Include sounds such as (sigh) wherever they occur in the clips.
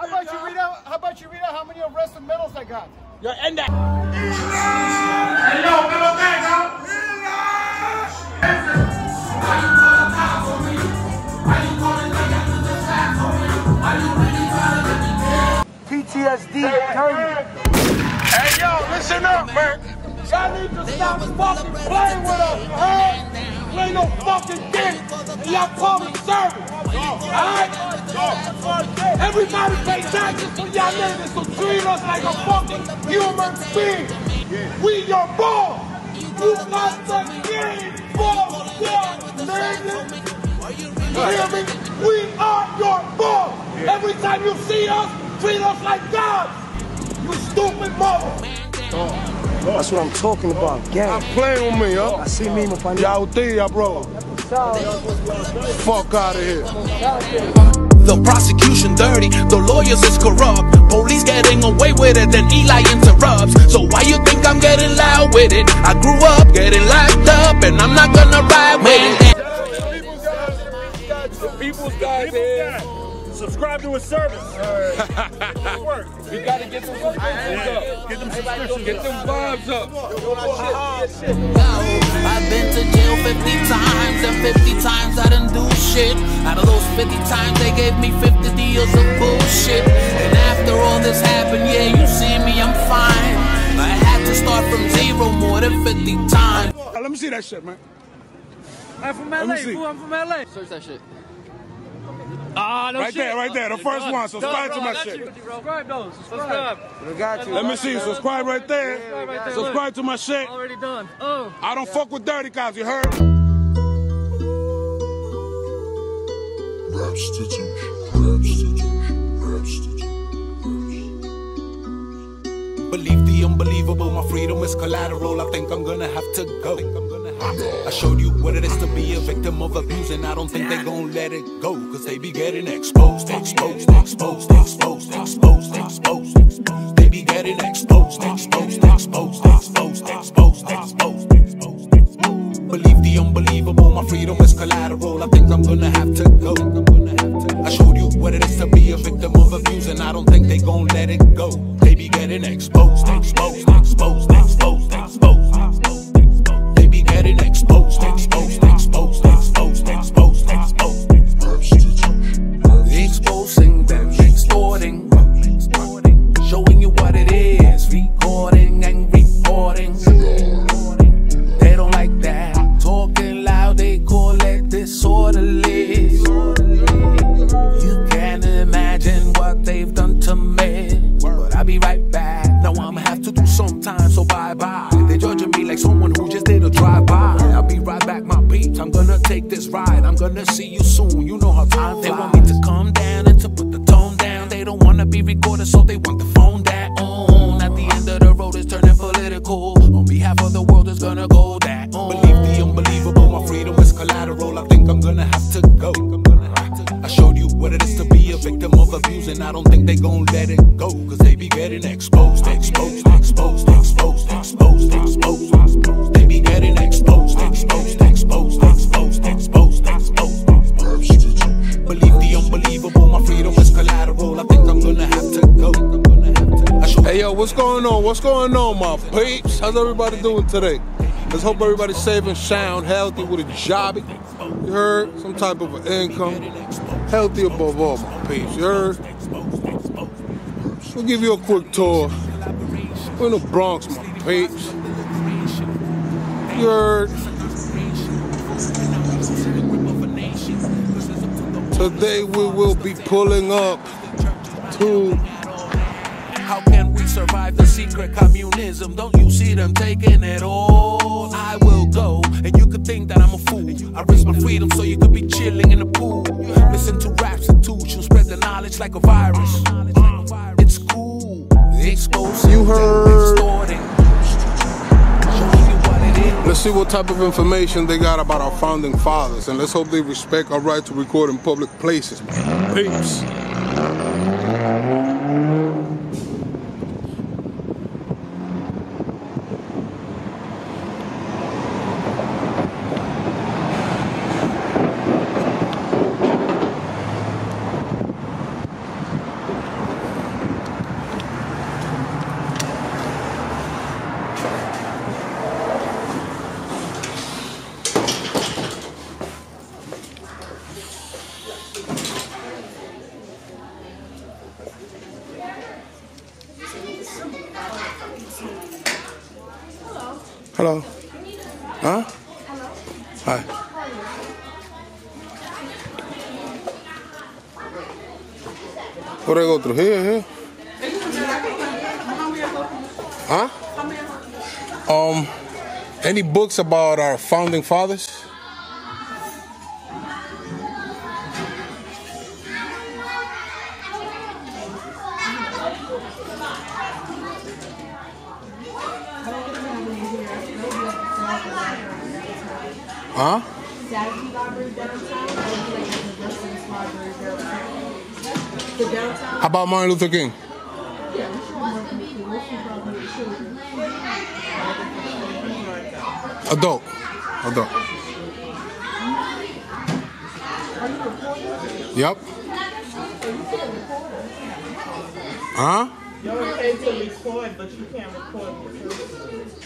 How about you read out? How about you read out how many arrested medals I got? Yo, end that. Hey, yo, middle gang, huh? PTSD, Kirby. Hey, yo, listen up, man. Y'all need to stop fucking playing with us, you heard? We no fucking dick. And y'all public service. Alright? Everybody pay taxes for y'all niggas, so treat us like a fucking human being. We your boss. You got the game for your niggas. You hear me? We are your boss. Every time you see us, treat us like gods. You stupid mother. That's what I'm talking about, gang. Playing with me, huh? I see me, my friend. Y'all think, y'all bro. Fuck out of here. The prosecution dirty, the lawyers is corrupt. Police getting away with it, then Ely interrupts. So why you think I'm getting loud with it? I grew up getting locked up, and I'm not gonna ride with it. People's guys here. Subscribe to his service. Work. (laughs) We gotta get some subscriptions up. Get them subscriptions. Get them vibes up. I've been to jail 50 times, and 50 times I didn't do shit. Out of those 50 times, they gave me 50 deals of bullshit. And after all this happened, yeah, you see me, I'm fine. I had to start from zero more than 50 times. Let me see that shit, man. I'm from Let LA. me see. Fool, I'm from LA. Search that shit. Ah, no Right shit. there, right there, the first one. Subscribe to my shit. Subscribe though. Subscribe. I got you. Let me see. Subscribe right there. right there, Subscribe to my shit. Already done. Oh. I don't fuck with dirty cops, you heard? Believe the unbelievable, my freedom is collateral. I think I'm gonna have to go. I showed you what it is to be a victim of abuse, and I don't think they gon' let it go. Cause they be getting exposed, exposed, exposed, exposed, exposed, that. Believe the unbelievable. My freedom is collateral. I think I'm gonna have to go. I showed you what it is to be a victim of abuse, and I don't think they gon' let it go. Cause they be getting exposed, exposed, exposed, exposed, exposed, exposed. They be getting exposed, exposed, exposed, exposed, exposed, exposed. Believe the unbelievable, my freedom is collateral. I think I'm gonna have to go. Hey yo, what's going on? What's going on, my peeps? How's everybody doing today? Let's hope everybody's safe and sound, healthy with a job. You heard? Some type of an income. Healthy above all, my peeps. You heard? We'll give you a quick tour. We're in the Bronx, my peeps. You heard? Today we will be pulling up to secret communism? Don't you see them taking it all? I will go, and you could think that I'm a fool. I risk my freedom so you could be chilling in the pool. Listen to Rapstitution, spread the knowledge like a virus. It's cool, exposing, You heard. extorting, showing you what it is. Let's see what type of information they got about our founding fathers, and let's hope they respect our right to record in public places. Peace. Hello. Huh? Hi. What do I go through? Here, here. Huh? Um, books about our founding fathers? Huh? How about Martin Luther King? yeah, we should be working with people, we should probably with children. Adult. Adult. Yep. Huh?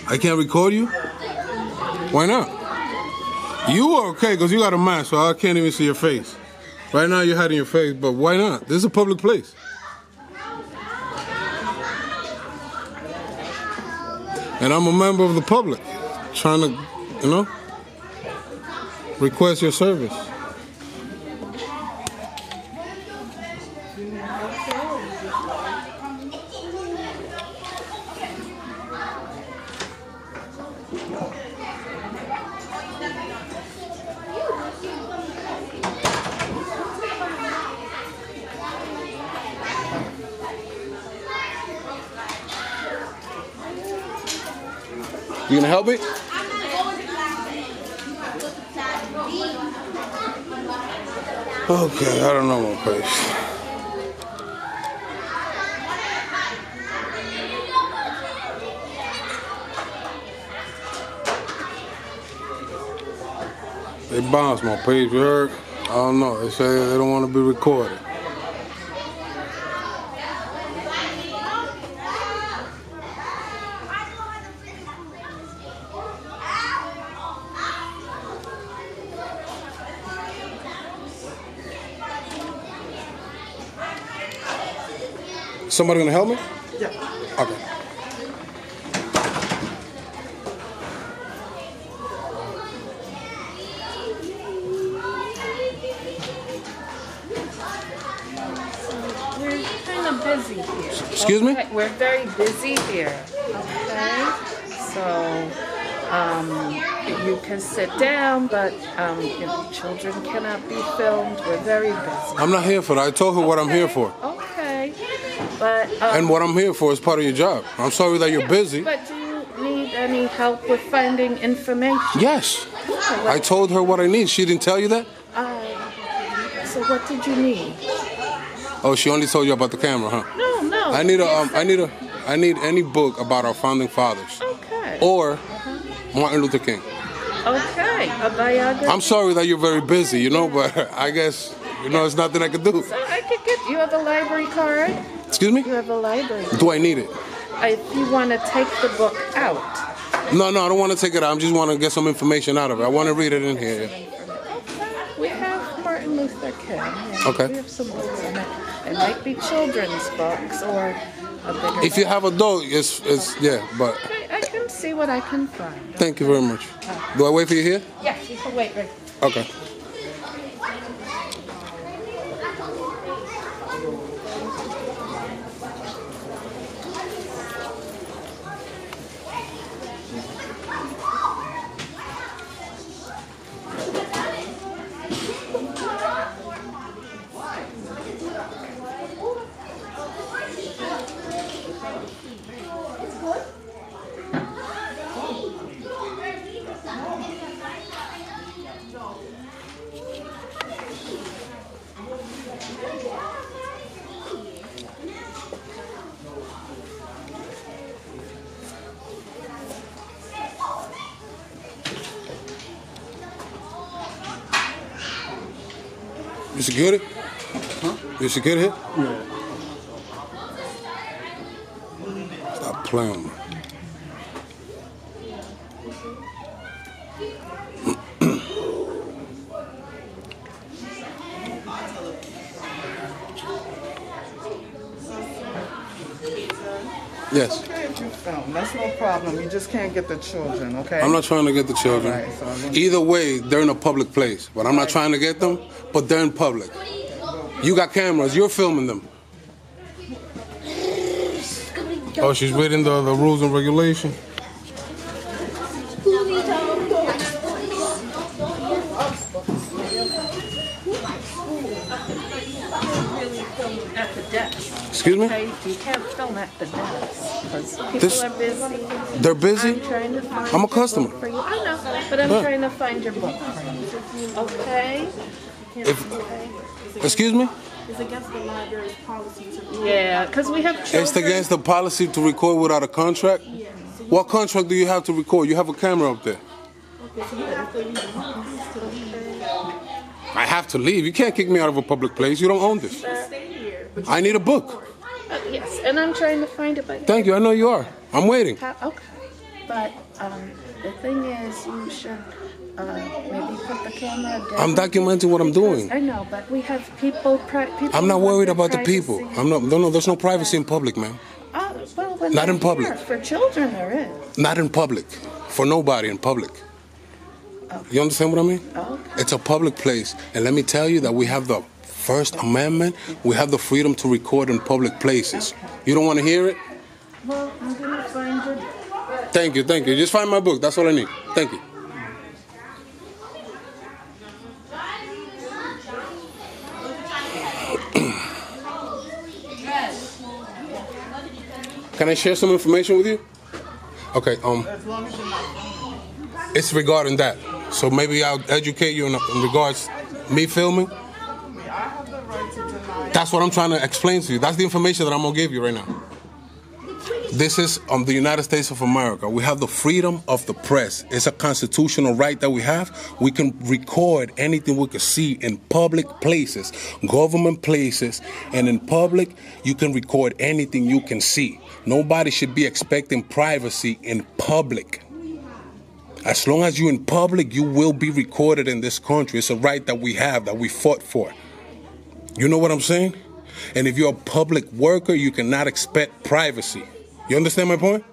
I can't record you? Why not? You are okay because you got a mask, so I can't even see your face. Right now you're hiding your face, but why not? This is a public place. And I'm a member of the public trying to, you know, request your service. You gonna help me? Okay, I don't know my place. They bounced my page, you heard? I don't know. They say they don't want to be recorded. Somebody gonna help me? Yeah. Okay. We're kind of busy here. Excuse me? Okay, We're very busy here. Okay, so um, you can sit down, but um, if children cannot be filmed. We're very busy. I'm not here for that. I told her what I'm here for. Okay, but um, And what I'm here for is part of your job. I'm sorry that you're busy. But do you need any help with finding information? Yes. I told her what I need. She didn't tell you that? uh, so what did you need? Oh, she only told you about the camera, huh? No, no. I need a um, I need a I need any book about our founding fathers Okay. or Martin Luther King. Okay, a biography. I'm sorry that you're very busy, you know, but (laughs) I guess you know it's nothing I could do. So I could get you have a library card. Excuse me? You have a library. Do I need it? If you want to take the book out, No, no, I don't want to take it out. I just want to get some information out of it. I want to read it in here. we have Martin Luther King. yeah, Okay. We have some books in it. It might be children's books or a bigger. If you have a dog, it's it's yeah, but I, I can see what I can find. thank you very much. Do I wait for you here? Yes, you can wait right. Okay. You secure it? Huh? You secure it? Yeah. Stop playing (clears throat) with me. Yes. let you film. That's no problem. You just can't get the children, okay? I'm not trying to get the children. Right, so I'm Either way, they're in a public place. But I'm not trying to get them, but they're in public. You got cameras, you're filming them. Oh, she's reading the, the rules and regulation. Excuse me? Okay, you can't film at the desk because people This- are busy. They're busy? I'm trying to find I'm a your customer. book For you. I know, but I'm Huh. trying to find your book. Okay? If, excuse me? It's against the library's policy to. Yeah, because we have children. It's against the policy to record without a contract? What contract do you have to record? You have a camera up there. Okay, so you have to leave the house to leave. I have to leave. You can't kick me out of a public place. You don't own this. Stay here. I need a book. Uh, yes, and I'm trying to find it, but Thank you. I know you are. I'm waiting. Ha- okay. But um, the thing is, you should uh, maybe put the camera down. I'm documenting what I'm doing. I know, but we have people. Pri- people I'm not worried about the people. I'm not. No, no. There's no privacy in public, man. Uh, well, when Not in public. For children, there is. Not in public. For nobody in public. You understand what I mean? Okay. It's a public place, and let me tell you that we have the First Amendment. We have the freedom to record in public places. You don't want to hear it? Well, I'm gonna find your. Thank you, thank you. Just find my book. That's all I need. Thank you. (clears throat) Can I share some information with you? Okay, um, it's regarding that. So maybe I'll educate you in, in regards me filming. That's what I'm trying to explain to you. That's the information that I'm gonna give you right now. This is um, the United States of America. We have the freedom of the press. It's a constitutional right that we have. We can record anything we can see in public places, government places, and in public, you can record anything you can see. Nobody should be expecting privacy in public. As long as you're in public, you will be recorded in this country. It's a right that we have, that we fought for. You know what I'm saying? And if you're a public worker, you cannot expect privacy. You understand my point?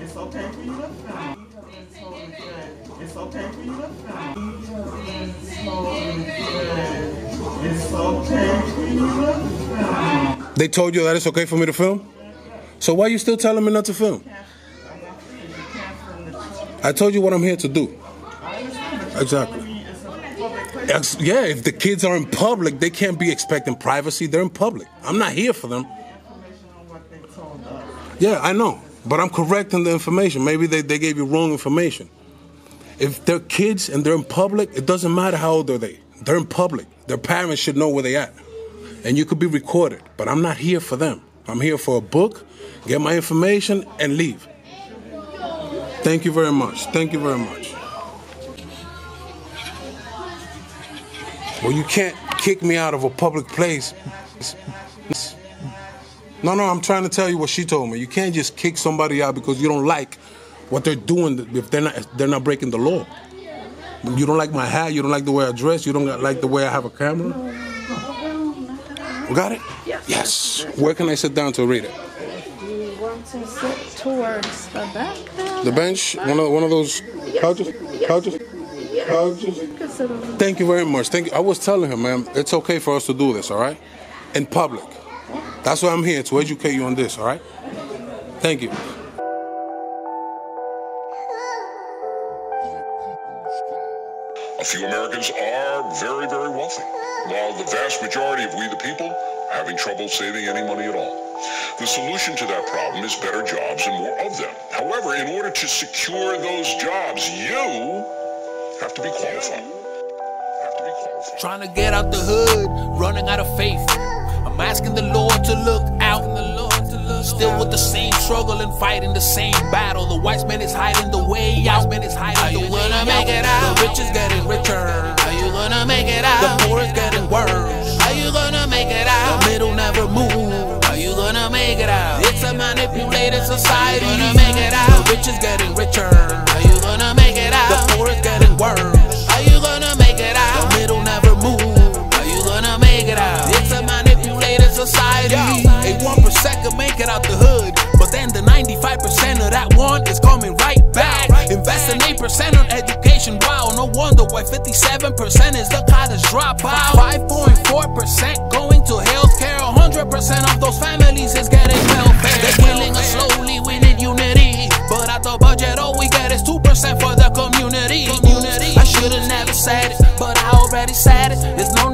It's okay for you to film. It's totally good. It's okay for you to film. It's totally good. It's okay for you to film. They told you that it's okay for me to film? So why are you still telling me not to film? I told you what I'm here to do. Exactly. Yeah, if the kids are in public, they can't be expecting privacy. They're in public. I'm not here for them. Yeah, I know. But I'm correcting the information. Maybe they, they gave you wrong information. If they're kids and they're in public, it doesn't matter how old are they. They're in public. Their parents should know where they at. And you could be recorded. But I'm not here for them. I'm here for a book, get my information, and leave. Thank you very much. Thank you very much. Well, you can't kick me out of a public place. No, no, I'm trying to tell you what she told me. You can't just kick somebody out because you don't like what they're doing if they're not they're not breaking the law. You don't like my hat, you don't like the way I dress, you don't like the way I have a camera. Got it? Yes. Yes. Where can I sit down to read it? You want to sit towards the back? The bench? One of one of those couches? Couches? Thank you very much. Thank you. I was telling him, man, it's okay for us to do this, all right? In public. That's why I'm here to educate you on this, all right? Thank you. A few Americans are very, very wealthy, while the vast majority of we the people are having trouble saving any money at all. The solution to that problem is better jobs and more of them. However, in order to secure those jobs, you have to be qualified. Trying to get out the hood, running out of faith. I'm asking the Lord to look out. Still with the same struggle and fighting the same battle. The white man is hiding the way out. Man is hiding Are you the gonna make it out? The rich is getting richer. Are you gonna make it out? The poor is getting worse. Are you gonna make it out? The middle never move. Are you gonna make it out? It's a manipulated society. Are you gonna make it out? The rich is getting richer. Are you gonna make it out? it's getting worse. Are you gonna make it out? The middle never move. Are you gonna make it out? It's a manipulated society. A one percent could make it out the hood, but then the 95% of that one is coming right back. Invest an 8% on education the college dropout. 5.4% going to healthcare. 100% of those families is getting welfare. They're killing us slowly, we need unity. But at the budget, all we get is 2% for the community. community. I should've never said it, but I already said it. There's no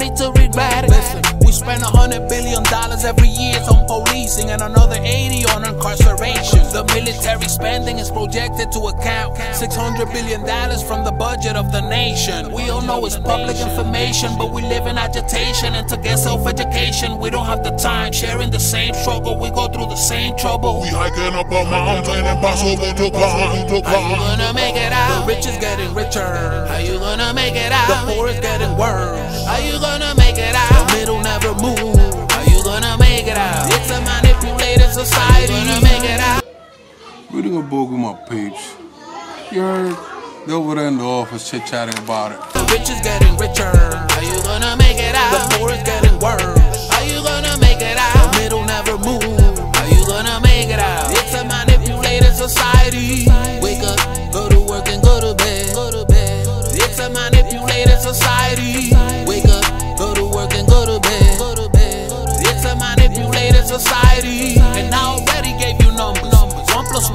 spend a hundred billion dollars every year on policing and another 80 on incarceration. The military spending is projected to account 600 billion dollars from the budget of the nation. We all know it's public information, but we live in agitation and to get self-education, we don't have the time. Sharing the same struggle, we go through the same trouble. We hiking up a mountain impossible to climb, to How you climb. gonna make it out? The rich is getting richer. How you gonna make it out? The poor is getting worse. How you gonna make it out? The middle never move. How you gonna make it out? It's a manipulated society. How gonna make it out? Reading a book with my peeps. You heard? They over there in the office chit chatting about it. The rich is getting richer. How you gonna make it out? The poor is getting worse. How you gonna make it out? The middle never move. How you gonna make it out? It's a manipulated society. Wake up, go to work and go to bed. Go to bed. It's a manipulated society.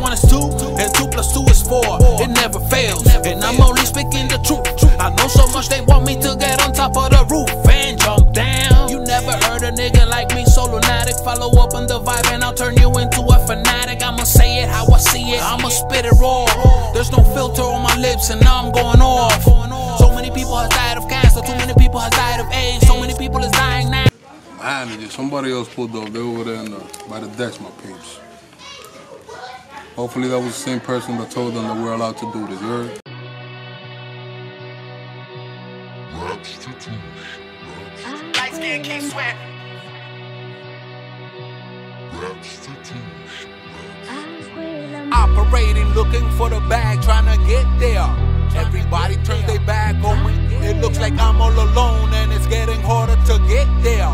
One is two, and two plus two is four. It never fails, and I'm only speaking the truth. I know so much they want me to get on top of the roof and jump down. You never heard a nigga like me, so lunatic. Follow up on the vibe, and I'll turn you into a fanatic. I'ma say it how I see it, I'ma spit it raw. There's no filter on my lips, and now I'm going off. So many people have died of cancer, too many people have died of AIDS, so many people is dying now. Manager, somebody else pulled up. They over there in the, by the desk, my peeps. Hopefully that was the same person that told them that we're allowed to do this. Heard? Operating, looking for the bag, trying to get there. Everybody turns their back on me. It looks like I'm all alone, and it's getting harder to get there.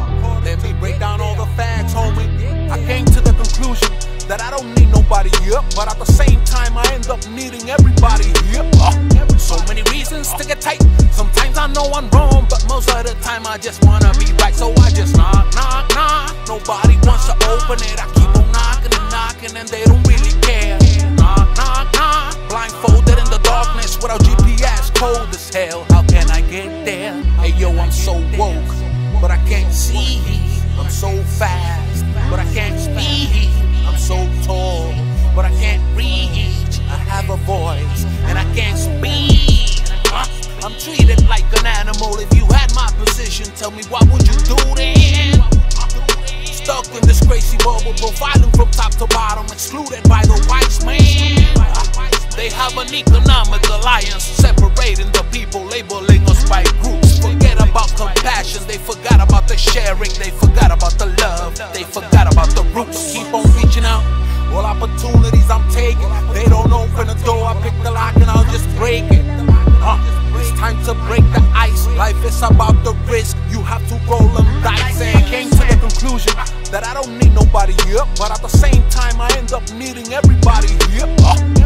Let me break down all the facts, homie. I came to the conclusion that I don't need nobody here, but at the same time, I end up needing everybody here. Uh, so many reasons to get tight. Sometimes I know I'm wrong, but most of the time I just wanna be right. So I just knock, knock, knock. Nobody wants to open it. I keep on knocking and knocking, and they don't really care. Knock, knock, knock. Blindfolded in the darkness without GPS, cold as hell. How can I get there? Hey yo, I'm so woke, but I can't see. I'm so fast, but I can't speak. So tall, but I can't reach. I have a voice, and I can't speak. Uh, I'm treated like an animal. If you had my position, tell me what would you do then? Stuck in this crazy bubble, profiling from top to bottom, excluded by the wise man. They have an economic alliance, separating the people, labeling us by groups. About compassion, they forgot about the sharing, they forgot about the love, they forgot about the roots. Keep on reaching out, all opportunities I'm taking. They don't open the door, I pick the lock and I'll just break it. Uh, it's time to break the ice. Life is about the risk, you have to roll them dice. And came to the conclusion that I don't need nobody here, but at the same time, I end up needing everybody here. Uh,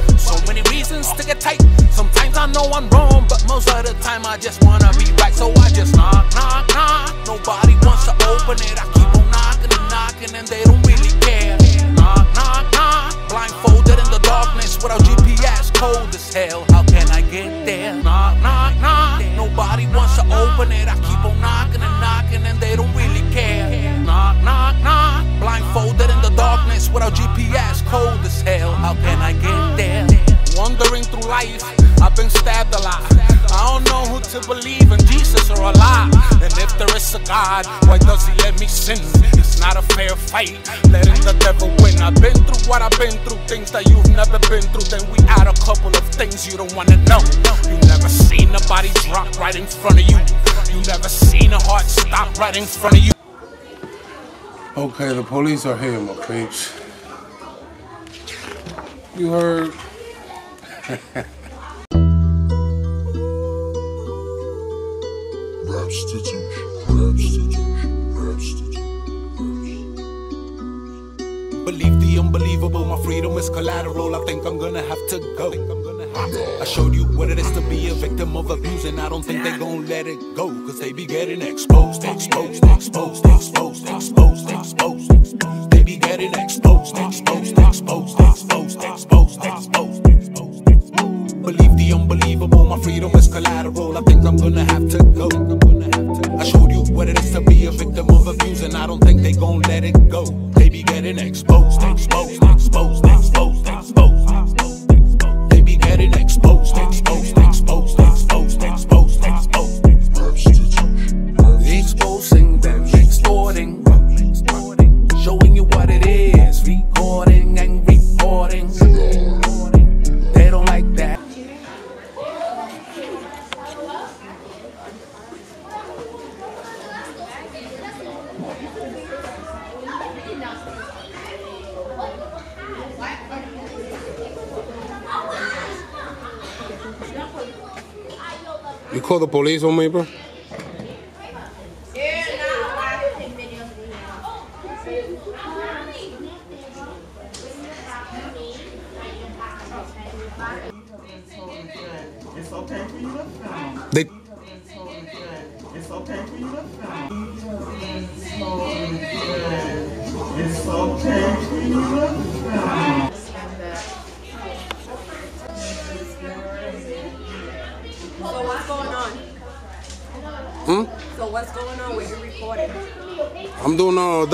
a fight, letting the devil win. I've been through what I've been through, things that you've never been through. Then we add a couple of things you don't wanna know. You never seen a body drop right in front of you. You never seen a heart stop right in front of you. Okay, the police are here, my peeps. You heard? (laughs) Believe the unbelievable, my freedom is collateral. I think I'm gonna have to go. I showed you what it is to be a victim of abuse, and I don't think they gon' let it go. Cause they be getting exposed, exposed, exposed, exposed, exposed, exposed. They be getting exposed, exposed, exposed, exposed, exposed, exposed, exposed. Believe the unbelievable, my freedom is collateral. I think I'm gonna have to go. I showed you what it is to be a victim of abuse, and I don't think they gon' let it go. Exposed, exposed, exposed, exposed, You call the police on me, bro?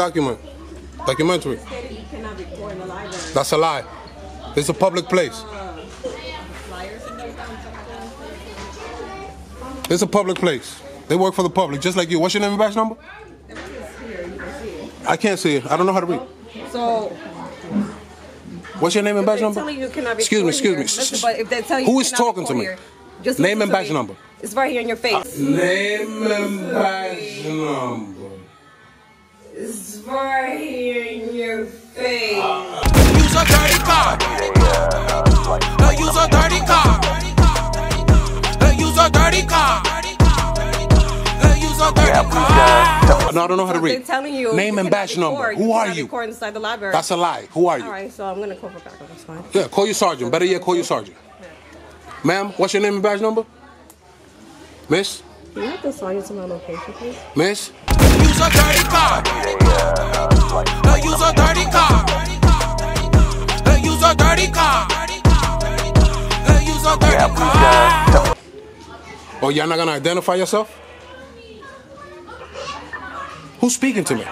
Document, documentary. You cannot record in the. That's a lie. It's a public place. Flyers and things down It's a public place. They work for the public, just like you. What's your name and badge number? I can't see it. I don't know how to read. So What's your name and badge number? telling you cannot Excuse me, excuse here. me. Listen, but if they tell you Who you is cannot talking to me? here, just Name and to badge me. number. It's right here in your face. Name and badge number. No, I don't know how to They're read. telling you Name you and cannot badge number. Who You are you? Record inside the library. That's a lie. Who are you? right, so I'm gonna call for backup. That's fine. Yeah, call your sergeant. Better yet, call your sergeant. Ma'am, what's your name and badge number? Miss? Can you have the sergeant to my location, please? Miss? Use a dirty car. Use a dirty car. Uh, use a dirty car. Use a dirty car. Oh, y'all not gonna identify yourself? Who's speaking to me?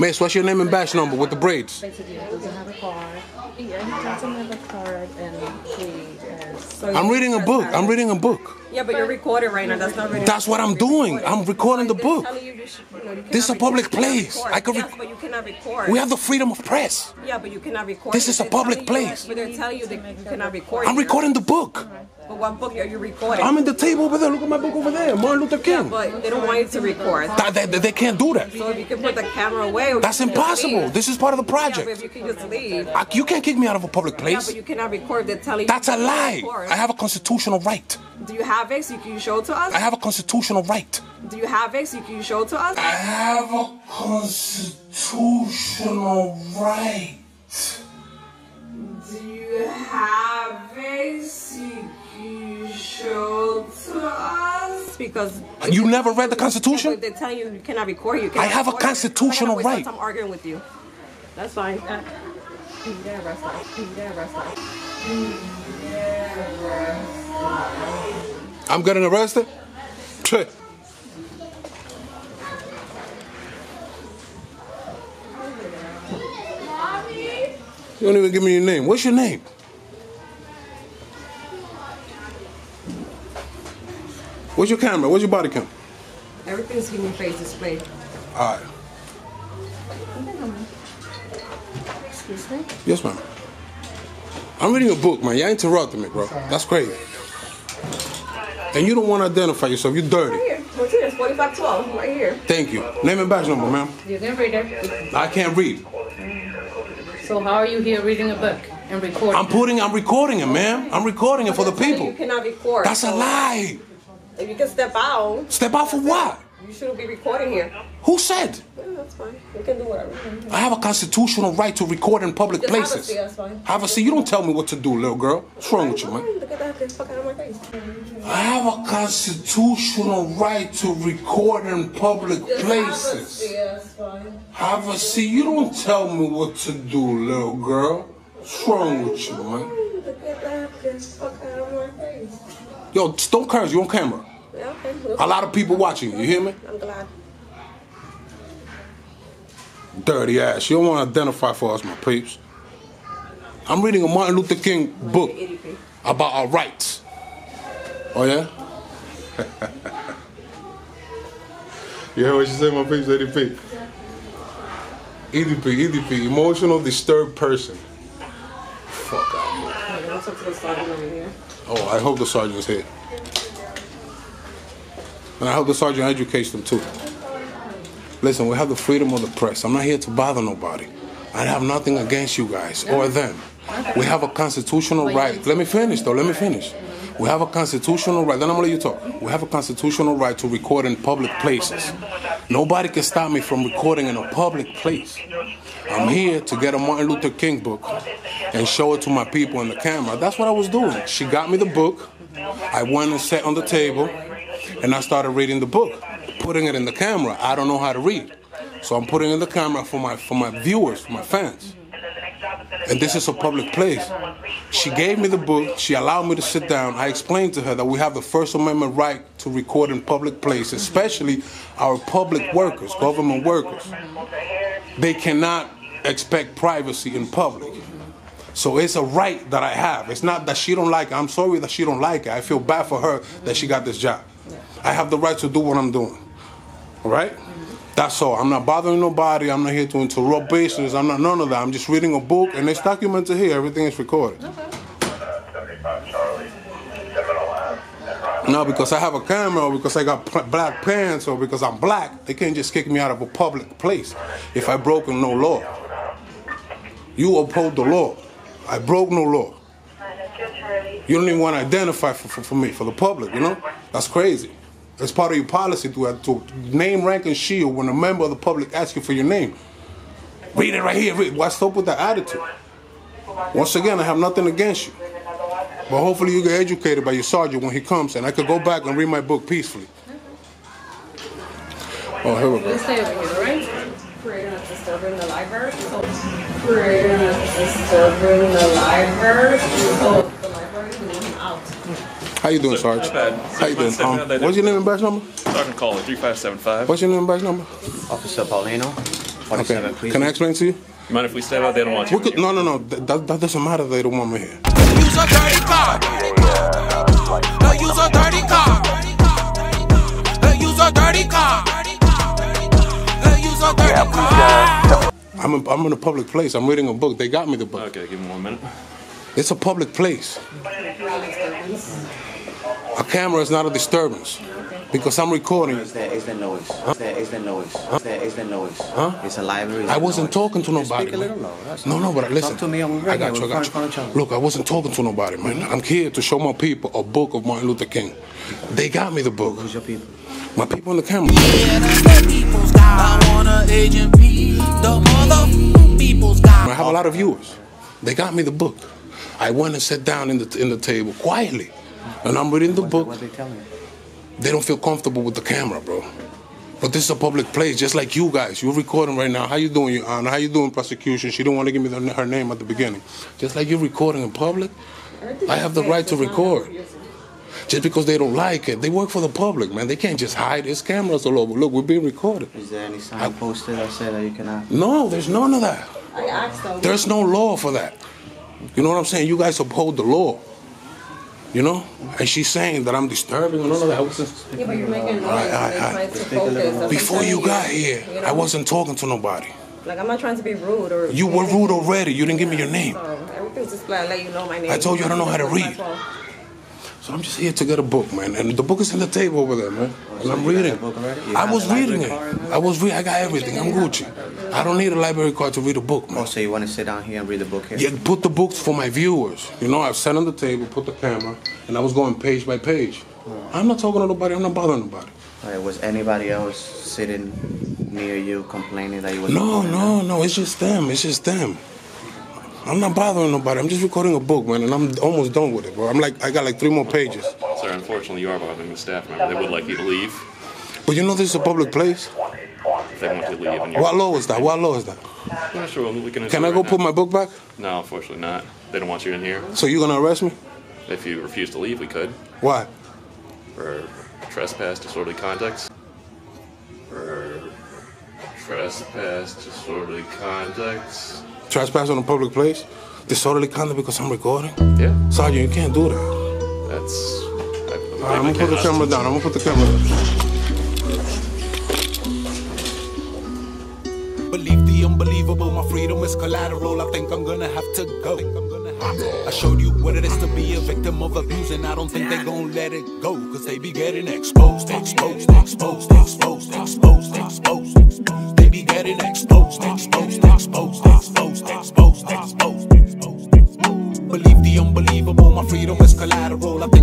Miss, what's your name and badge number with the braids? Basically, he doesn't have a card. Yeah, he doesn't have a card, and he has. I'm reading a book. I'm reading a book. Yeah, but you're recording right now. That's not really. That's what I'm doing. I'm recording the book. you you should- you know, This is a public record. You cannot place. record. I could Yes, but you cannot record. We have the freedom of press. Yeah, but you cannot record. This is a public place. But they're telling you that you cannot record. I'm recording the book. But what book are you recording? I'm in the table over there. Look at my book over there. Martin Luther Yeah, King. but they don't want you to record. That- they, they can't do that. So if you can put the camera away, That's can impossible. This is part of the project. Yeah, if you can just leave. I- you can't kick me out of a public place. Yeah, but you cannot record. They're telling you. That's a lie. record. I have a constitutional right. Do you have it? So you can show it to us. I have a constitutional right. Do you have it? So you can show it to us. I have a constitutional right. Do you have it? So you can show to us. Because You never read the Constitution? They're telling you you cannot record. You Cannot I have a constitutional it. constitutional I'm not gonna right. waste my time arguing with you. That's fine. Uh, you get arrested. You get arrested. I'm getting arrested? You don't even give me your name. What's your name? What's your camera? What's your body cam? Everything's human face display. All right. Excuse me? Yes, ma'am. I'm reading a book, man. Y'all interrupting me, bro. That's crazy. And you don't want to identify yourself. You're dirty. Right here. What's 4512. Right here. Thank you. Name and badge number, ma'am. You can read it. I can't read. So how are you here reading a book and recording? I'm putting, I'm recording it, ma'am. I'm recording it for the They're telling you people. You cannot record. That's a lie. If you can step out, Step out for what? you shouldn't be recording here. Who said? That's fine. We can do whatever. I have a constitutional right to record in public Just have a places. seat, that's fine. Have a seat. You don't tell me what to do, little girl. What's wrong with you, man? Look at that. Get the fuck out of my face. I have a constitutional right to record in public Just have a places. seat, that's fine. Have a seat. You don't tell me what to do, little girl. What's wrong with you, man? Look at that. Get the fuck out of my face. Yo, don't curse. You're on camera. Yeah, okay. A lot of people watching you. You hear me? I'm glad. Dirty ass. You don't want to identify for us, my peeps. I'm reading a Martin Luther King book about our rights. Oh, yeah? (laughs) you hear what you say, my peeps? EDP. EDP, EDP. Emotional disturbed person. Fuck out here. Okay, I'll talk to the sergeant over here. Oh, I hope the sergeant's here. And I hope the sergeant educates them too. Listen, we have the freedom of the press. I'm not here to bother nobody. I have nothing against you guys or them. We have a constitutional right. Let me finish though. Let me finish. We have a constitutional right. Then I'm gonna let you talk. We have a constitutional right to record in public places. Nobody can stop me from recording in a public place. I'm here to get a Martin Luther King book and show it to my people in the camera. That's what I was doing. She got me the book. I went and sat on the table and I started reading the book, putting it in the camera. I don't know how to read. So I'm putting it in the camera for my for my viewers, for my fans. And this is a public place. She gave me the book. She allowed me to sit down. I explained to her that we have the First Amendment right to record in public places, especially our public workers, government workers. They cannot expect privacy in public. So it's a right that I have. It's not that she don't like it. I'm sorry that she don't like it. I feel bad for her that she got this job. I have the right to do what I'm doing. Right? That's all. I'm not bothering nobody. I'm not here to interrupt business. I'm not none of that. I'm just reading a book and it's documented here. Everything is recorded. No, because I have a camera, or because I got black pants, or because I'm black, they can't just kick me out of a public place if I broken no law. You uphold the law. I broke no law. You don't even want to identify for, for, for me, for the public, you know? That's crazy. It's part of your policy to, uh, to name, rank, and shield when a member of the public asks you for your name. Read it right here. Read. What's up with that attitude? Once again, I have nothing against you. But hopefully you get educated by your sergeant when he comes and I could go back and read my book peacefully. Oh, here we go. and disturbing the library. So, creating disturbing the library. Oh, out. How you doing, Sarge? Not bad. How you doing? Six Um, what's your name and badge number? Sergeant Cawley, 3575. What's your name and badge number? Officer Paulino, Okay. Can I explain to you? You mind if we step out? They don't want you. Could, no, no, no. That, that, that doesn't matter. They don't want me here. Use a dirty car. Use a dirty car. Use a dirty car. Use a dirty car. I'm in, I'm in a public place. I'm reading a book. They got me the book. Okay, give me one minute. It's a public place. A camera is not a disturbance because I'm recording. Is the noise? Is there is the noise? Is there is the noise? Huh? It's a library. I wasn't talking to Just nobody. Speak a little low. No, no, but listen. Talk to me. I'm I got you. I got you. Look, I wasn't talking to nobody, man. Mm-hmm. I'm here to show my people a book of Martin Luther King. They got me the book. Who's your people? My people on the camera. Yeah, that's the people's guy. I want a agent P. The mother people's guy. I have a lot of viewers. They got me the book. I went and sat down in the in the table quietly, and I'm reading the book. What they telling you? They don't feel comfortable with the camera, bro. But this is a public place, just like you guys. You're recording right now. How you doing, Your Honor? How you doing, prosecution? She didn't want to give me the, her name at the beginning. Just like you're recording in public, I have the right to record. Just because they don't like it, they work for the public, man. They can't just hide. There's cameras all over. Look, we're being recorded. Is there any sign I, posted that said that you cannot? No, there's none of that. I asked them. There's no law for that. You know what I'm saying? You guys uphold the law. You know? And she's saying that I'm disturbing and all of that. I wasn't- Yeah, but you're making noise. I- I- They're I- trying to focus. That's what I'm Before you got here, You know? I wasn't talking to nobody. Like, I'm not trying to be rude or. You were rude already. You didn't give me your name. So, everything's just like, let you know my name. I told you I don't know how to read. So I'm just here to get a book, man. And the book is in the table over there, man. And I'm reading. I was reading it. I was reading. I got everything. I'm Gucci. I don't need a library card to read a book, man. Oh, so you want to sit down here and read the book here? Yeah, put the books for my viewers. You know, I've sat on the table, put the camera, and I was going page by page. Hmm. I'm not talking to nobody. I'm not bothering nobody. All right, was anybody else sitting near you complaining that you were? No, no, no. It's just them. It's just them. I'm not bothering nobody. I'm just recording a book, man, and I'm almost done with it, bro. I'm like, I got like three more pages. Sir, unfortunately, you are bothering the staff member. They would like you to leave But you know this is a public place. If they want to leave. And What law is that? What law is that? I'm not sure. We can. Can I go put my book back? No, unfortunately not. They don't want you in here. So you gonna arrest me? If you refuse to leave, we could. Why? For trespass, disorderly conduct. For trespass, disorderly conduct. Trespass on a public place? Disorderly conduct because I'm recording? Yeah. Sergeant, you can't do that. That's. I, All right, I'm gonna put the camera down. I'm gonna put the camera down. Believe the unbelievable, my freedom is collateral. I think I'm gonna have to go. I showed you what it is to be a victim of abuse, and I don't think they gon' let it go. Cause they be getting exposed, exposed, exposed, exposed, exposed, exposed. They be getting exposed, exposed, exposed, exposed, exposed, exposed. Believe the unbelievable, my freedom is collateral. I think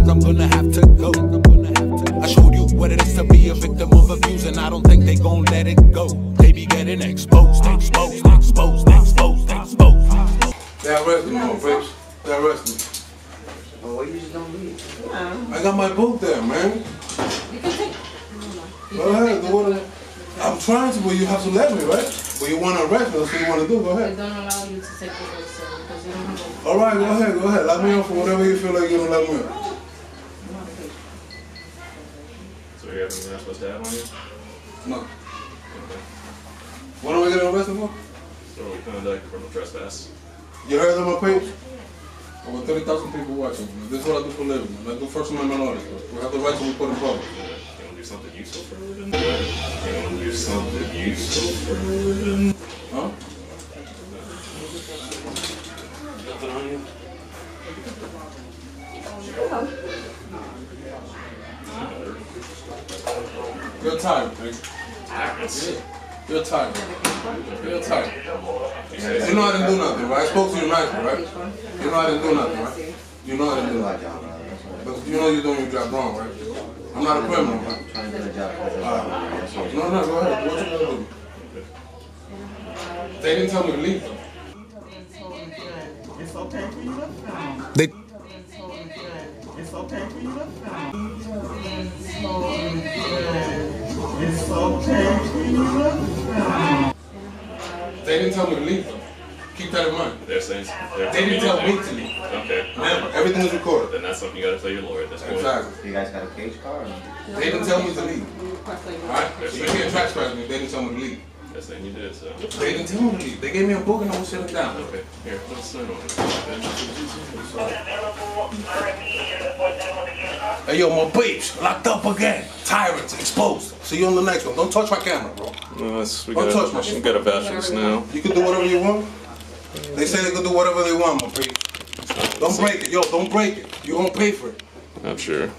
to, you have let me, right? But you want to arrest me, that's what you want to do. Go They ahead. don't allow you to take the book, sir, because you don't have a All right, go ahead, go ahead. Let me off for whatever you feel like you don't let me off. So you have anything else supposed to have on you? No. What am I getting arrested for? Disorderly conduct, criminal trespass. You heard of my page? Over 30,000 people watching. This is what I do for a living. I do First Amendment audits. We have the right to report in public. Something useful for a living? You do something useful for a living? Huh? Nothing on you? You're tired, Pig. You're tired. You're. You know I didn't do nothing, right? I spoke to you nicely, right? You know I didn't do nothing, right? You know I didn't do nothing. But you know you're doing your job wrong, right? I'm not a criminal, right? Trying to get a job. Alright. No, no, go ahead. What you gonna do? They didn't tell me to leave. though. It's okay for you to film. They It's okay for you to film. It's okay for you to film. they didn't tell me to leave. Though. Keep that in mind. They're saying they're They didn't tell me to leave. Okay. Never. Everything is recorded. Then that's something you gotta tell your lawyer at this point. Exactly. You guys got a cage car? Or? They didn't tell me to leave. Alright? So you can't trespass me. They didn't tell me to leave. Yes, then you did, so. They didn't tell me to leave. They gave me a book and I was sitting down. Okay, here, let's sign on it. Hey yo, my babes, locked up again. Tyrants, exposed. See you on the next one. Don't touch my camera, bro. No, that's, we Don't gotta, touch my shit. we gotta vouch this now. You can do whatever you want. They say they can do whatever they want, my babes. Don't break it, yo. Don't break it. You gonna pay for it. I'm sure.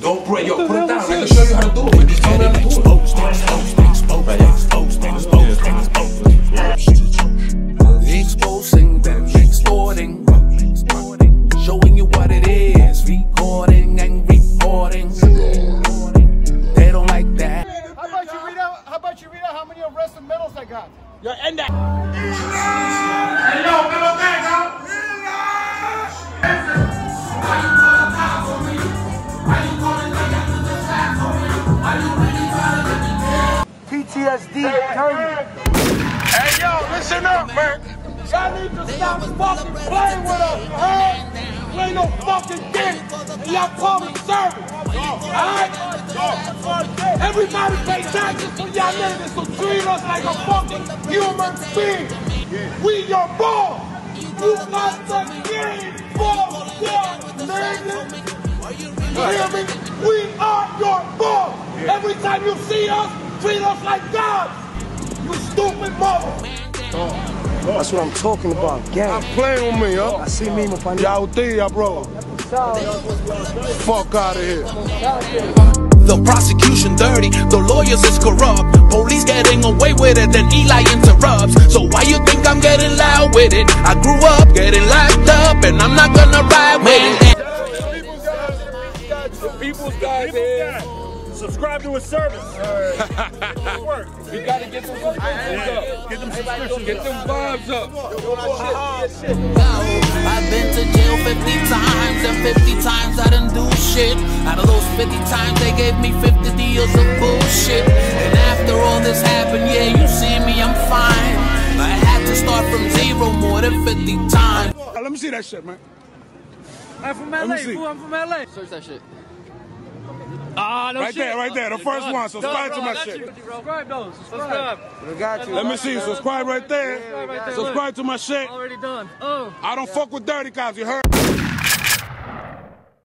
Don't break, yo. Put it down. I can show you how to do it. Just tell me how to do it. Y'all call me servant. Alright? Everybody pay taxes for y'all niggas, so treat us like a fucking human being. We your boss. You got the game boss, yeah, nigga. You hear me? We are your boss. Every time you see us, treat us like gods. You stupid mother. That's what I'm talking about, gang. i Playing with me, huh? I see me, my friend. Y'all think, y'all bro. Fuck out of here. The prosecution dirty, the lawyers is corrupt. Police getting away with it, then Ely interrupts. So why you think I'm getting loud with it? I grew up getting locked up, and I'm not gonna ride with it. The people's guys here. Subscribe to his service. Work. We gotta get some subscriptions up. Get them subscriptions. Get them vibes up. I've been to jail 50 times, and 50 times I done do shit. Out of those 50 times, they gave me 50 deals of bullshit. And after all this happened, yeah, you see me, I'm fine. I had to start from zero more than 50 times. Let me see that shit, man. I'm from LA, me fool. I'm from LA. Search that shit. Ah, no Right shit. there, right there, the first one. Subscribe to my shit. Subscribe though. Subscribe. We got you. Let me see. Subscribe right there. Subscribe right there. Subscribe to my shit. Already done. Oh. I don't fuck with dirty cops. You heard?